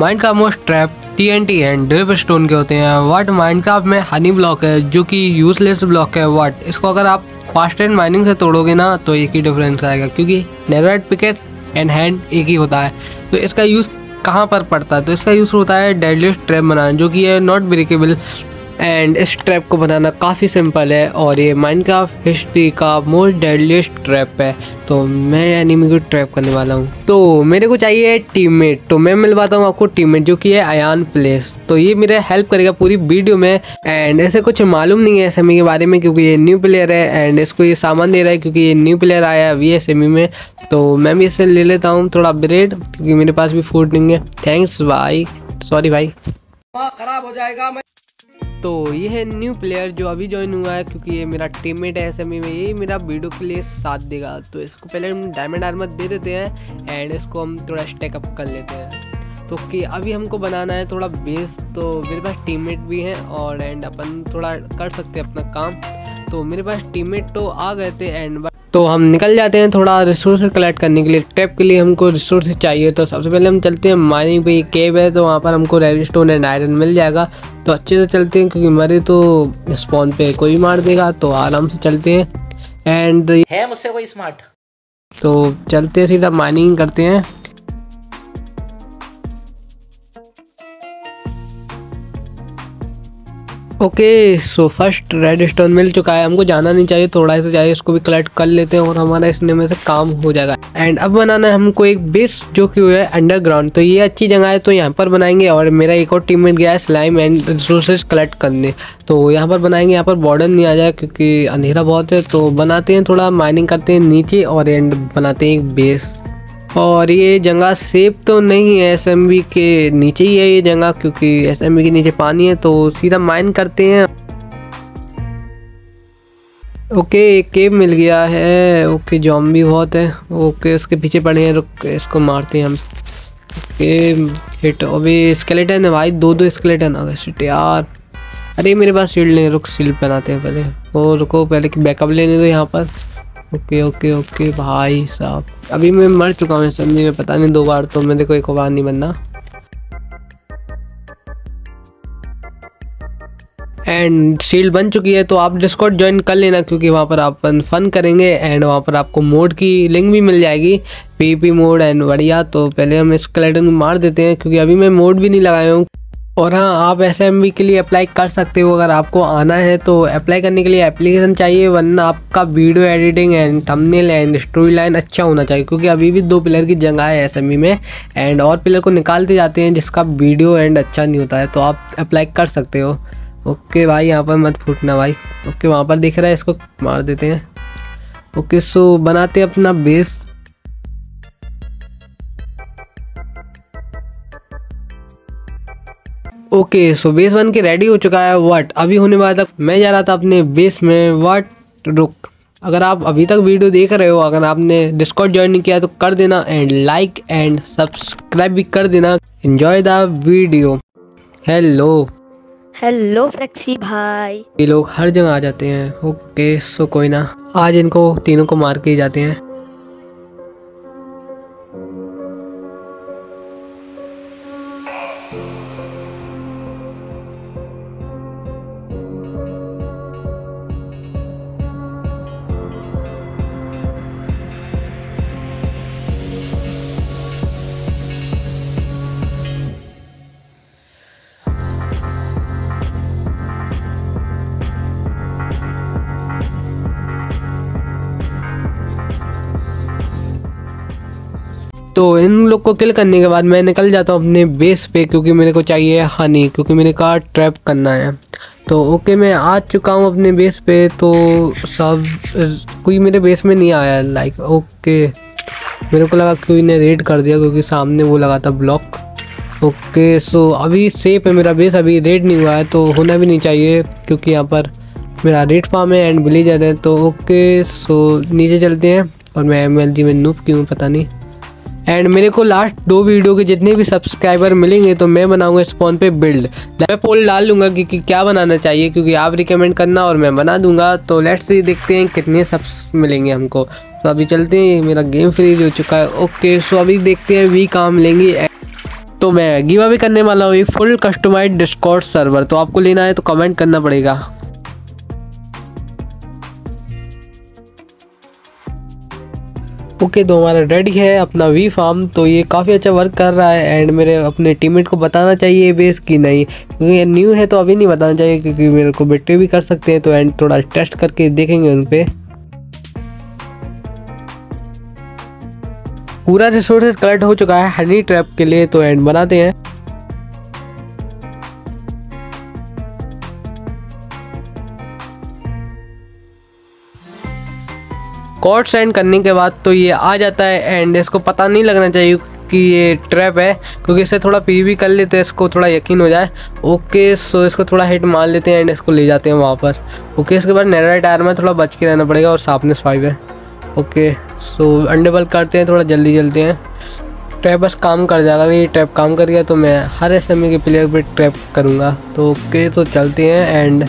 Mind का most trap T N T and drip stone के होते हैं। वाट माइनक्राफ्ट में हनी ब्लॉक है, जो कि यूजलेस ब्लॉक है वाट इसको अगर आप फास्ट एंड माइनिंग से तोड़ोगे ना तो एक ही डिफरेंस आएगा, क्योंकि नेवराइट पिकेट एंड हैंड एक ही होता है। तो इसका यूज़ कहाँ पर पड़ता है? तो इसका यूज़ होता है डेडलिस्ट ट्रैप बनाना, जो कि है नॉट ब्रेकेबल एंड इस ट्रैप को बनाना काफ़ी सिंपल है और ये माइनक्राफ्ट हिस्ट्री का मोस्ट डेडलिस्ट ट्रैप है। तो मैं एनिमी को ट्रैप करने वाला हूँ। तो मेरे को चाहिए टीममेट तो मैं मिलवाता हूँ आपको टीममेट जो कि है अयान प्लेस तो ये मेरे हेल्प करेगा पूरी वीडियो में। एंड ऐसे कुछ मालूम नहीं है एसएमई के बारे में, क्योंकि ये न्यू प्लेयर है। एंड इसको ये सामान दे रहा है, क्योंकि ये न्यू प्लेयर आया है एस में। तो मैं भी इसे ले लेता हूँ थोड़ा ब्रेड क्योंकि मेरे पास भी फ़ूड नहीं है। थैंक्स भाई सॉरी भाई खराब हो जाएगा, मैं तो ये है न्यू प्लेयर जो अभी ज्वाइन हुआ है, क्योंकि ये मेरा टीममेट है एस में, ये मेरा वीडियो के लिए साथ देगा। तो इसको पहले हम डायमंड आर्मर दे देते हैं एंड इसको हम थोड़ा स्टेकअप कर लेते हैं। तो कि अभी हमको बनाना है थोड़ा बेस तो मेरे पास टीममेट भी हैं और एंड अपन थोड़ा कर सकते हैं अपना काम। तो मेरे पास टीममेट तो आ गए थे एंड तो हम निकल जाते हैं थोड़ा रिसोर्स कलेक्ट करने के लिए। टैप के लिए हमको रिसोर्स चाहिए तो सबसे पहले हम चलते हैं माइनिंग पे। केव है तो वहाँ पर हमको रेड स्टोन एंड आयरन मिल जाएगा। तो अच्छे से चलते हैं क्योंकि मरे तो स्पॉन पे कोई मार देगा तो आराम से चलते हैं। एंड है मुझसे कोई स्मार्ट तो चलते सीधा माइनिंग करते हैं। Okay so first red stone मिल चुका है। हमको जाना नहीं चाहिए, थोड़ा सा चाहिए, इसको भी कलेक्ट कर लेते हैं और हमारा इसने में से काम हो जाएगा। एंड अब बनाना है हमको एक बेस जो कि हुआ है अंडरग्राउंड तो ये अच्छी जगह है तो यहाँ पर बनाएँगे और मेरा एक और टीम मिल गया है स्लाइम एंड रिसोर्सेज कलेक्ट करने। तो यहाँ पर बनाएँगे, यहाँ पर बॉर्डर नहीं आ जाए क्योंकि अंधेरा बहुत है। तो बनाते हैं, थोड़ा माइनिंग करते हैं नीचे और एंड बनाते हैं एक बेस और ये जगह सेफ़ तो नहीं है एस के नीचे ही है ये जगह क्योंकि एस के नीचे पानी है तो सीधा माइन करते हैं। ओके एक केव मिल गया है। ओके जॉम भी बहुत है। ओके उसके पीछे पड़े हैं, रुक, इसको मारते हैं हम। ओके हिट अभी स्केलेटन है भाई दो दो स्केलेटन आ गए। यार। अरे, मेरे पास शील्ड नहीं रुक शील्ड बनाते हैं पहले। और रुको, पहले बैकअप लेने दो यहाँ पर। ओके ओके ओके, भाई साहब। अभी मैं मर चुका हूँ समझी में पता नहीं, दो बार तो मेरे को एक बार नहीं बनना। एंड शील्ड बन चुकी है तो आप डिस्कॉर्ड ज्वाइन कर लेना, क्योंकि वहाँ पर आप फन करेंगे एंड वहाँ पर आपको मोड की लिंक भी मिल जाएगी पीपी मोड एंड बढ़िया। तो पहले हम इस क्लेटन मार देते हैं, क्योंकि अभी मैं मोड भी नहीं लगाया हूँ। और हाँ आप एसएमवी के लिए अप्लाई कर सकते हो। अगर आपको आना है तो अप्लाई करने के लिए एप्लीकेशन चाहिए, वरना आपका video editing and thumbnail and story line अच्छा होना चाहिए, क्योंकि अभी भी दो प्लेयर की जगह है एस में एंड और प्लेयर को निकालते जाते हैं जिसका वीडियो एंड अच्छा नहीं होता है तो आप अप्लाई कर सकते हो। ओके भाई, यहाँ पर मत फूटना भाई। ओके वहाँ पर दिख रहा है, इसको मार देते हैं। ओके सो बनाते अपना बेस ओके सो बेस बन के रेडी हो चुका है वट अभी होने वाला था मैं जा रहा था अपने बेस में वट रुक। अगर आप अभी तक वीडियो देख रहे हो अगर आपने डिस्कॉर्ड ज्वाइन नहीं किया तो कर देना एंड लाइक एंड सब्सक्राइब भी कर देना। Enjoy the video hello hello Flexi भाई। ये लोग हर जगह आ जाते हैं। ओके सो कोई ना। आज इनको तीनों को मार के जाते हैं। तो इन लोग को किल करने के बाद मैं निकल जाता हूँ अपने बेस पे क्योंकि मेरे को चाहिए हनी क्योंकि मेरे कार ट्रैप करना है। तो ओके मैं आ चुका हूँ अपने बेस पे तो सब, कोई मेरे बेस में नहीं आया लाइक ओके मेरे को लगा कोई ने रेड कर दिया, क्योंकि सामने वो लगा था ब्लॉक ओके सो अभी सेफ़ है मेरा बेस अभी रेड नहीं हुआ है तो होना भी नहीं चाहिए, क्योंकि यहाँ पर मेरा रेड फार्म है एंड विलेजर है तो ओके सो नीचे चलते हैं, और मैं एम एल जी में नूप क्यों पता नहीं। एंड मेरे को लास्ट दो वीडियो के जितने भी सब्सक्राइबर मिलेंगे तो मैं बनाऊँगा इस फ़ोन पे बिल्ड मैं पोल डाल लूँगा कि, कि क्या बनाना चाहिए क्योंकि आप रिकमेंड करना और मैं बना दूँगा। तो लेट्स से देखते हैं कितने सब्स मिलेंगे हमको। तो अभी चलते हैं मेरा गेम फ्री हो चुका है। ओके सो अभी देखते हैं वी काम मिलेंगे तो मैं गिवा भी करने वाला हूँ फुल कस्टमाइज डिस्कॉर्ड सर्वर तो आपको लेना है तो कमेंट करना पड़ेगा। ओके तो हमारा रेडी है, अपना वी फार्म तो ये काफ़ी अच्छा वर्क कर रहा है एंड मेरे अपने टीममेट को बताना चाहिए बेस की नहीं। क्योंकि न्यू है तो अभी नहीं बताना चाहिए क्योंकि मेरे को बेटे भी कर सकते हैं तो एंड थोड़ा टेस्ट करके देखेंगे उन पर पूरा रिसोर्सेस कलेक्ट हो चुका है हनी ट्रैप के लिए तो एंड बनाते हैं। कॉर्ड सेंड करने के बाद तो ये आ जाता है एंड इसको पता नहीं लगना चाहिए कि ये ट्रैप है, क्योंकि इससे थोड़ा पी भी कर लेते हैं, इसको थोड़ा यकीन हो जाए। ओके, सो इसको थोड़ा हिट मार लेते हैं एंड इसको ले जाते हैं वहाँ पर। ओके, इसके बाद नेरा टायर में थोड़ा बच के रहना पड़ेगा और साफनेस फाइव है। ओके, सो अंडेबल करते हैं, थोड़ा जल्दी जल्दी हैं। ट्रैप बस काम कर जाएगा, अगर ये ट्रैप काम कर गया तो मैं हर एस के प्लेयर पर ट्रैप करूँगा। तो ओके तो चलते हैं एंड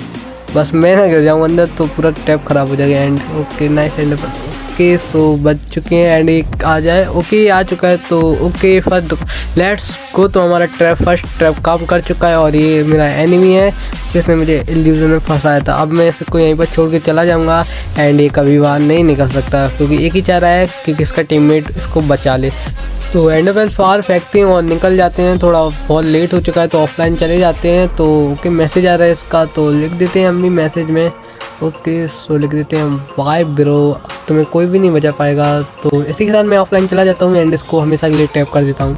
बस मैं ना गिर जाऊँ, अंदर तो पूरा टैप ख़राब हो जाएगा and okay nice and okay so बच चुके हैं एंड एक आ जाए। ओके आ चुका है तो ओके फ़र्स्ट लेट्स गो तो हमारा ट्रैप फ़र्स्ट ट्रैप काम कर चुका है, और ये मेरा एनिमी है, जिसने मुझे इल्यूजन में फंसाया था। अब मैं इसको यहीं पर छोड़ के चला जाऊँगा एंड ये कभी बाहर नहीं निकल सकता, क्योंकि एक ही चाह रहा है कि किसका टीममेट इसको बचा ले। तो एंड ऑफ़ फार फेंकते हैं और निकल जाते हैं। थोड़ा बहुत लेट हो चुका है तो ऑफलाइन चले जाते हैं। तो ओके मैसेज आ रहा है इसका तो लिख देते हैं हम भी मैसेज में। ओके सो लिख देते हैं बाय ब्रो तुम्हें कोई भी नहीं बचा पाएगा। तो इसी के साथ मैं ऑफलाइन चला जाता हूँ। एंड इसको हमेशा के लिए टैप कर देता हूँ।